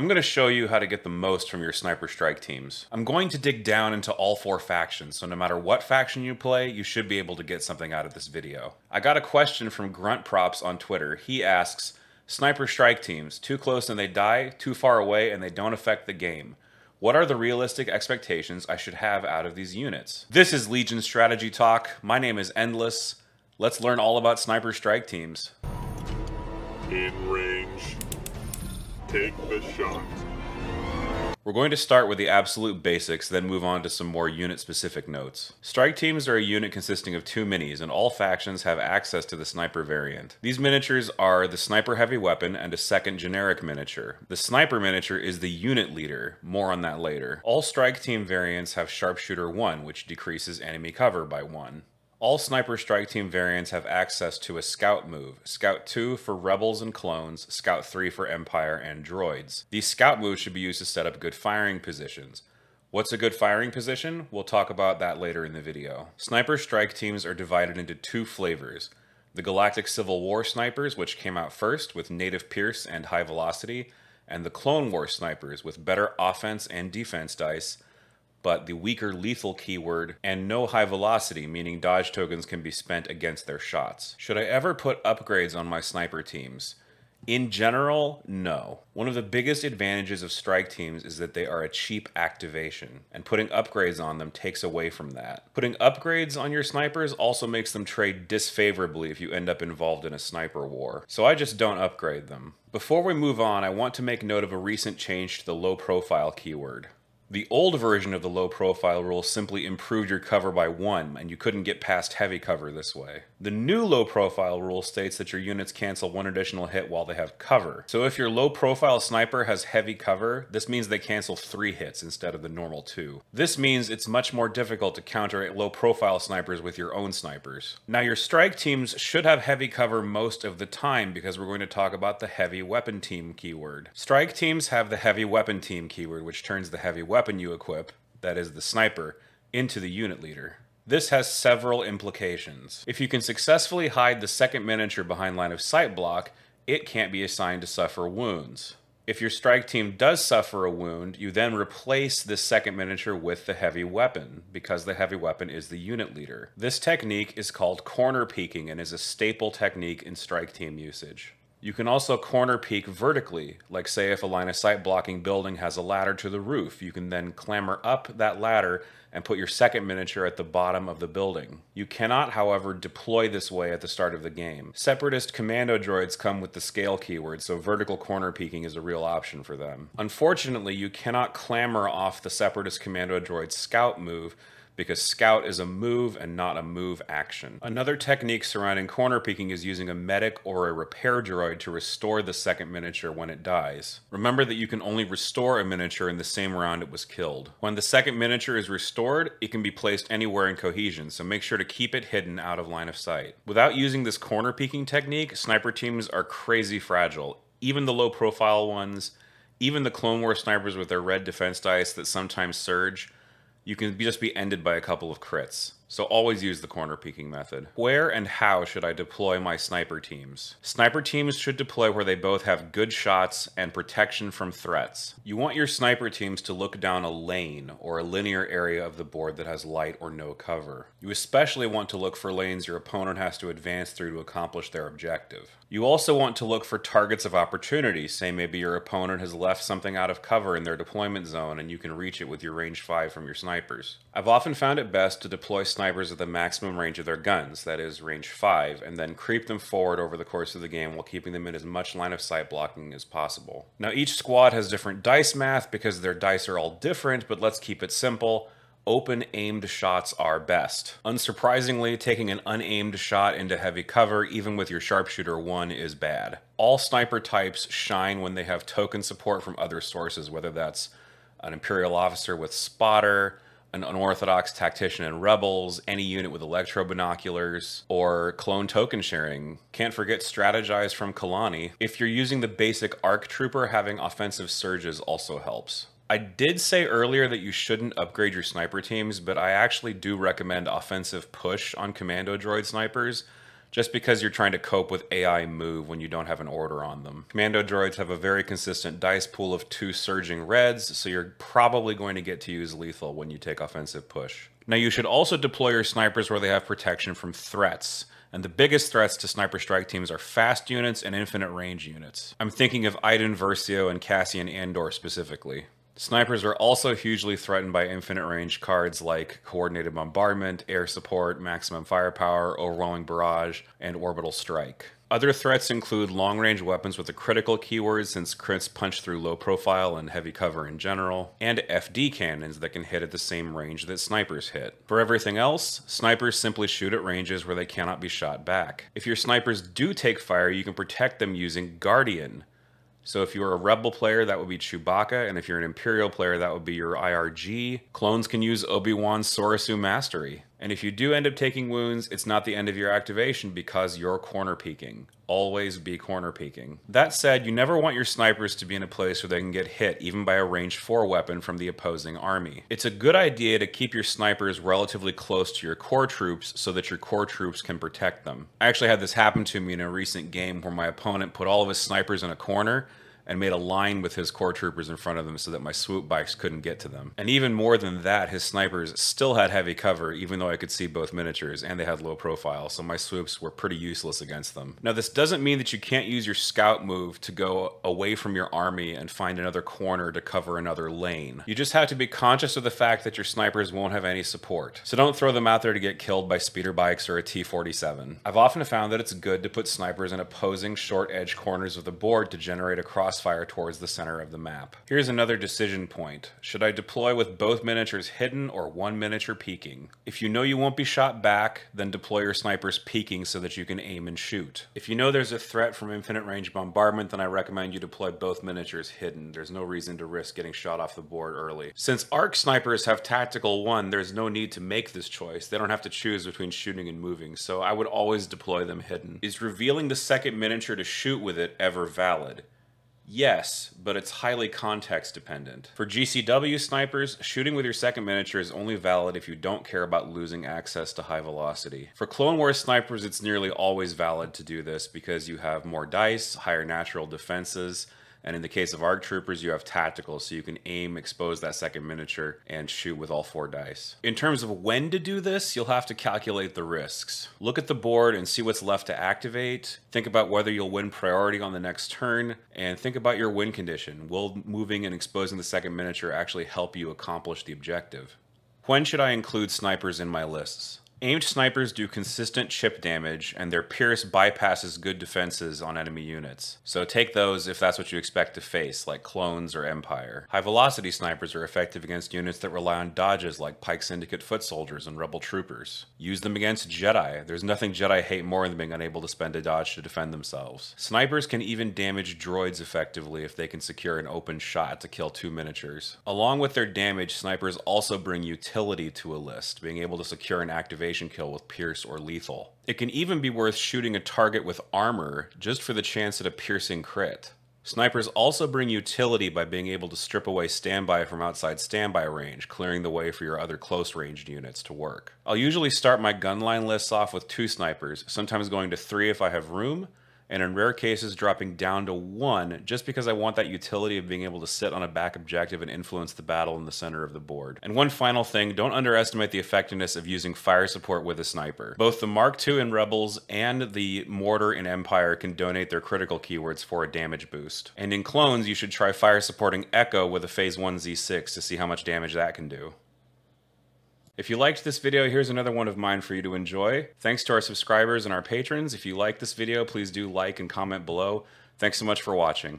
I'm going to show you how to get the most from your sniper strike teams. I'm going to dig down into all four factions, so no matter what faction you play, you should be able to get something out of this video. I got a question from Grunt Props on Twitter. He asks, Sniper strike teams, too close and they die, too far away and they don't affect the game. What are the realistic expectations I should have out of these units? This is Legion Strategy Talk. My name is Endless. Let's learn all about sniper strike teams. In range. Take the shot. We're going to start with the absolute basics, then move on to some more unit-specific notes. Strike teams are a unit consisting of two minis, and all factions have access to the sniper variant. These miniatures are the sniper heavy weapon and a second generic miniature. The sniper miniature is the unit leader, more on that later. All strike team variants have sharpshooter 1, which decreases enemy cover by 1. All Sniper Strike Team variants have access to a Scout move. Scout 2 for Rebels and Clones, Scout 3 for Empire and Droids. These Scout moves should be used to set up good firing positions. What's a good firing position? We'll talk about that later in the video. Sniper Strike Teams are divided into two flavors. The Galactic Civil War Snipers, which came out first with native pierce and high velocity, and the Clone War Snipers with better offense and defense dice, but the weaker lethal keyword, and no high velocity, meaning dodge tokens can be spent against their shots. Should I ever put upgrades on my sniper teams? In general, no. One of the biggest advantages of strike teams is that they are a cheap activation, and putting upgrades on them takes away from that. Putting upgrades on your snipers also makes them trade disfavorably if you end up involved in a sniper war, so I just don't upgrade them. Before we move on, I want to make note of a recent change to the low profile keyword. The old version of the low profile rule simply improved your cover by one, and you couldn't get past heavy cover this way. The new low profile rule states that your units cancel one additional hit while they have cover. So if your low profile sniper has heavy cover, this means they cancel three hits instead of the normal two. This means it's much more difficult to counter low profile snipers with your own snipers. Now your strike teams should have heavy cover most of the time because we're going to talk about the heavy weapon team keyword. Strike teams have the heavy weapon team keyword, which turns the heavy weapon weapon you equip, that is the sniper, into the unit leader. This has several implications. If you can successfully hide the second miniature behind line of sight block, it can't be assigned to suffer wounds. If your strike team does suffer a wound, you then replace this second miniature with the heavy weapon, because the heavy weapon is the unit leader. This technique is called corner peeking and is a staple technique in strike team usage. You can also corner peek vertically, like say if a line of sight blocking building has a ladder to the roof, you can then clamber up that ladder and put your second miniature at the bottom of the building. You cannot, however, deploy this way at the start of the game. Separatist commando droids come with the scale keyword, so vertical corner peeking is a real option for them. Unfortunately, you cannot clamber off the Separatist commando droid's scout move, because scout is a move and not a move action. Another technique surrounding corner peeking is using a medic or a repair droid to restore the second miniature when it dies. Remember that you can only restore a miniature in the same round it was killed. When the second miniature is restored, it can be placed anywhere in cohesion, so make sure to keep it hidden out of line of sight. Without using this corner peeking technique, sniper teams are crazy fragile. Even the low profile ones, even the Clone War snipers with their red defense dice that sometimes surge, you can just be ended by a couple of crits. So always use the corner peeking method. Where and how should I deploy my sniper teams? Sniper teams should deploy where they both have good shots and protection from threats. You want your sniper teams to look down a lane or a linear area of the board that has light or no cover. You especially want to look for lanes your opponent has to advance through to accomplish their objective. You also want to look for targets of opportunity, say maybe your opponent has left something out of cover in their deployment zone and you can reach it with your range 5 from your snipers. I've often found it best to deploy snipers at the maximum range of their guns, that is, range 5, and then creep them forward over the course of the game while keeping them in as much line of sight blocking as possible. Now, each squad has different dice math because their dice are all different, but let's keep it simple open aimed shots are best. Unsurprisingly, taking an unaimed shot into heavy cover, even with your sharpshooter 1, is bad. All sniper types shine when they have token support from other sources, whether that's an Imperial officer with spotter, an unorthodox tactician in Rebels, any unit with electro binoculars, or clone token sharing. Can't forget strategize from Kalani. If you're using the basic ARC Trooper, having offensive surges also helps. I did say earlier that you shouldn't upgrade your sniper teams, but I actually do recommend offensive push on commando droid snipers just because you're trying to cope with AI move when you don't have an order on them. Commando droids have a very consistent dice pool of two surging reds, so you're probably going to get to use lethal when you take offensive push. Now you should also deploy your snipers where they have protection from threats. And the biggest threats to sniper strike teams are fast units and infinite range units. I'm thinking of Iden Versio and Cassian Andor specifically. Snipers are also hugely threatened by infinite range cards like Coordinated Bombardment, Air Support, Maximum Firepower, Overwhelming Barrage, and Orbital Strike. Other threats include long range weapons with a critical keyword since crits punch through low profile and heavy cover in general, and FD cannons that can hit at the same range that snipers hit. For everything else, snipers simply shoot at ranges where they cannot be shot back. If your snipers do take fire, you can protect them using Guardian, so if you're a Rebel player, that would be Chewbacca, and if you're an Imperial player, that would be your IRG. Clones can use Obi-Wan's Soresu Mastery. And if you do end up taking wounds, it's not the end of your activation because you're corner peeking. Always be corner peeking. That said, you never want your snipers to be in a place where they can get hit even by a range 4 weapon from the opposing army. It's a good idea to keep your snipers relatively close to your core troops so that your core troops can protect them. I actually had this happen to me in a recent game where my opponent put all of his snipers in a corner and made a line with his core troopers in front of them so that my swoop bikes couldn't get to them. And even more than that, his snipers still had heavy cover, even though I could see both miniatures, and they had low profile, so my swoops were pretty useless against them. Now, this doesn't mean that you can't use your scout move to go away from your army and find another corner to cover another lane. You just have to be conscious of the fact that your snipers won't have any support. So don't throw them out there to get killed by speeder bikes or a T-47. I've often found that it's good to put snipers in opposing short edge corners of the board to generate a cross crossfire towards the center of the map. Here's another decision point. Should I deploy with both miniatures hidden or one miniature peeking? If you know you won't be shot back, then deploy your snipers peeking so that you can aim and shoot. If you know there's a threat from infinite range bombardment, then I recommend you deploy both miniatures hidden. There's no reason to risk getting shot off the board early. Since arc snipers have tactical one, there's no need to make this choice. They don't have to choose between shooting and moving, so I would always deploy them hidden. Is revealing the second miniature to shoot with it ever valid? Yes, but it's highly context dependent. For GCW snipers, shooting with your second miniature is only valid if you don't care about losing access to high velocity. For Clone Wars snipers, it's nearly always valid to do this because you have more dice, higher natural defenses, and in the case of ARC Troopers, you have tactical, so you can aim, expose that second miniature, and shoot with all four dice. In terms of when to do this, you'll have to calculate the risks. Look at the board and see what's left to activate. Think about whether you'll win priority on the next turn, and think about your win condition. Will moving and exposing the second miniature actually help you accomplish the objective? When should I include snipers in my lists? Aimed snipers do consistent chip damage, and their Pierce bypasses good defenses on enemy units. So take those if that's what you expect to face, like clones or Empire. High velocity snipers are effective against units that rely on dodges like Pike Syndicate foot soldiers and Rebel troopers. Use them against Jedi. There's nothing Jedi hate more than being unable to spend a dodge to defend themselves. Snipers can even damage droids effectively if they can secure an open shot to kill two miniatures. Along with their damage, snipers also bring utility to a list, being able to secure an activation kill with Pierce or Lethal. It can even be worth shooting a target with armor just for the chance at a piercing crit. Snipers also bring utility by being able to strip away standby from outside standby range, clearing the way for your other close ranged units to work. I'll usually start my gunline lists off with two snipers, sometimes going to three if I have room, and in rare cases dropping down to one just because I want that utility of being able to sit on a back objective and influence the battle in the center of the board. And one final thing, don't underestimate the effectiveness of using fire support with a sniper. Both the Mark II in Rebels and the Mortar in Empire can donate their critical keywords for a damage boost. And in Clones, you should try fire supporting Echo with a Phase 1 Z6 to see how much damage that can do. If you liked this video, here's another one of mine for you to enjoy. Thanks to our subscribers and our patrons. If you like this video, please do like and comment below. Thanks so much for watching.